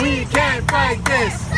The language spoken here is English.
We can't fight this.